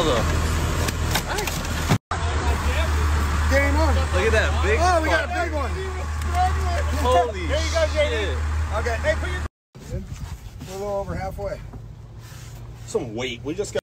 Mother. Game on. Look at that big Oh, we got a big one. Holy There you go, JD. Okay. Hey, put your. We're a little over halfway. Some weight. We just got.